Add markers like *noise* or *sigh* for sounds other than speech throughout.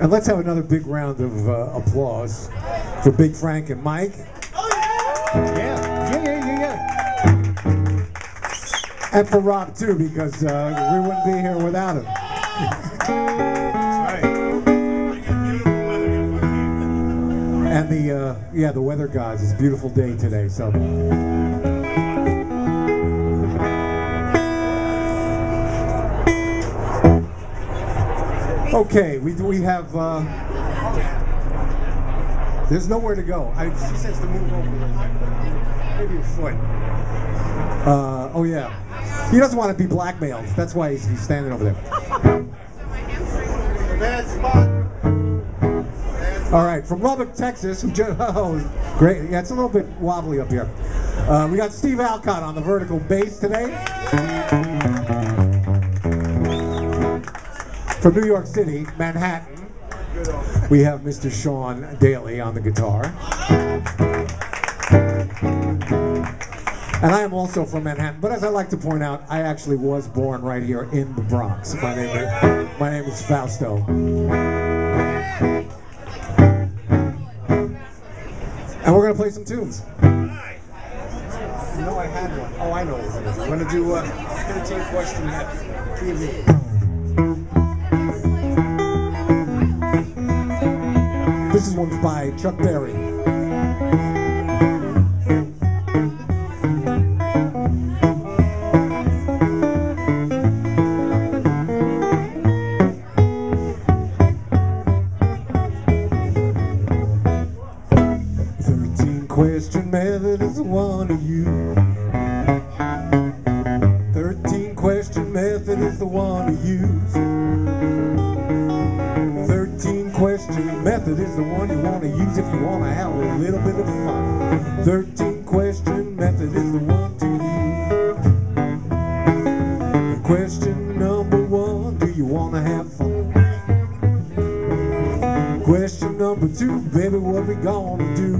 And let's have another big round of uh, applause for Big Frank and Mike. Oh yeah, yeah, yeah, yeah, yeah. And for Rob, too, because uh, we wouldn't be here without him. That's right. And the, uh, yeah, the weather gods. It's a beautiful day today, so. Okay, we, we have, uh, there's nowhere to go. I, she says to move over. Maybe a foot. Uh, oh yeah. He doesn't want to be blackmailed. That's why he's, he's standing over there. All right, from Lubbock, Texas. *laughs* Oh, great. Yeah, it's a little bit wobbly up here. Uh, we got Steve Alcott on the vertical bass today. From New York City, Manhattan, we have Mr. Sean Daly on the guitar. And I am also from Manhattan, but as I like to point out, I actually was born right here in the Bronx. My name is, my name is Fausto. And we're gonna play some tunes. Know I had one. Oh, I know. I'm gonna do uh, 13 question TV. This is one by Chuck Berry. Thirteen question method is one of you. Thirteen question method is the one to use. Question method is the one you want to use if you want to have a little bit of fun. 13 question method is the one to use. Question number one, do you want to have fun? Question number two, baby, what we gonna do?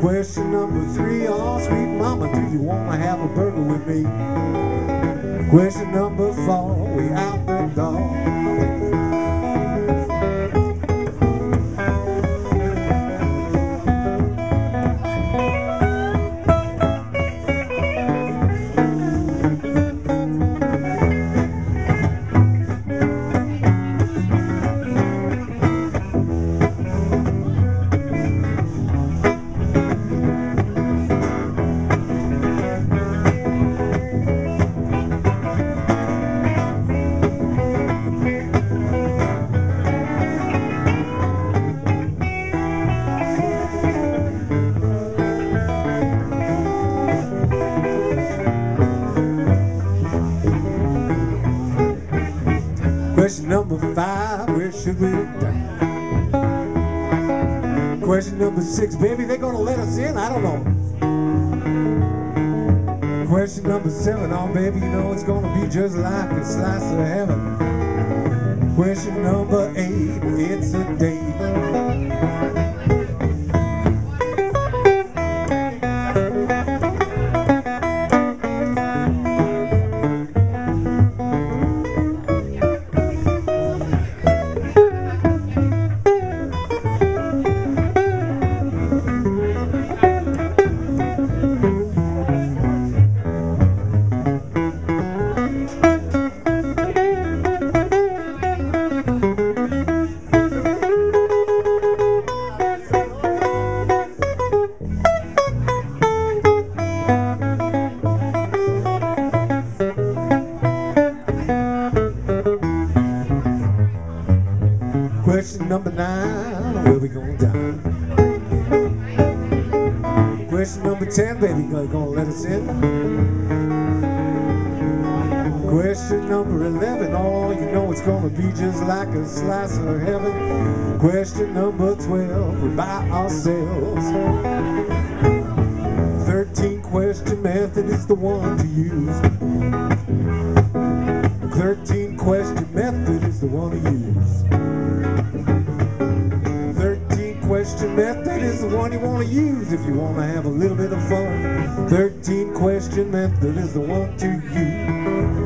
Question number three, oh sweet mama, do you want to have a burger with me? Question number four, we out the door. Question number five, where should we die? Question number six, baby, they're gonna let us in? I don't know. Question number seven, oh baby, you know it's gonna be just like a slice of heaven. Question number eight, it's a date. Question number nine, where we gonna die? Question number ten, baby, gonna, let us in? Question number eleven, oh, you know it's gonna be just like a slice of heaven. Question number twelve, we by ourselves. Thirteen question method is the one to use. Thirteen question method is the one to use. 13 question method is the one you want to use if you want to have a little bit of fun. 13 question method is the one to use.